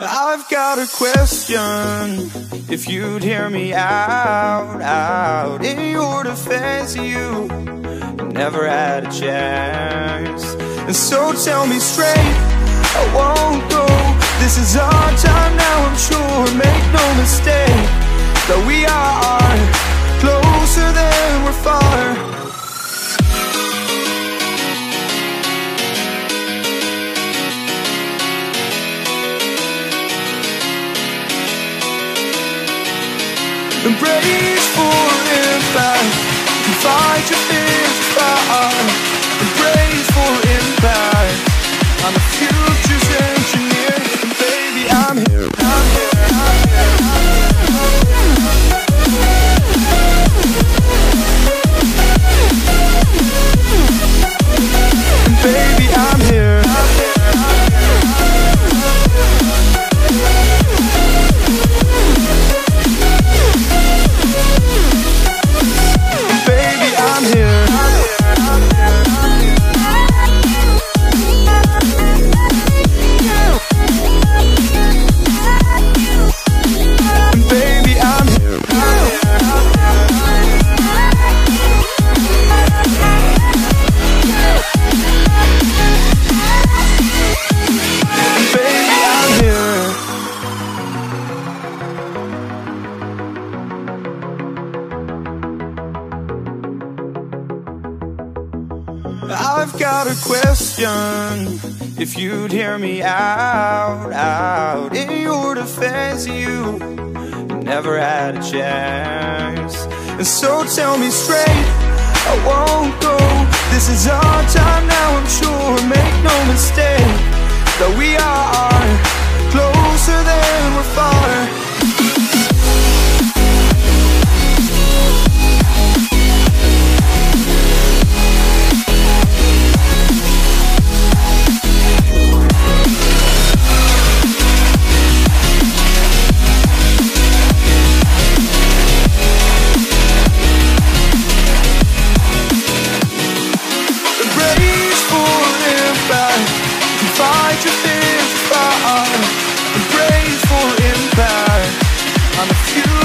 I've got a question. If you'd hear me out, out In your defense, you never had a chance. And so tell me straight, I won't go. This is Embrace for impact Fight your I've got a question. If you'd hear me out, out In your defense, you never had a chance. And so tell me straight, I won't go. This is our time now, I'm sure. Make no mistake That we are prejudice far and praise for impact. I'm a few.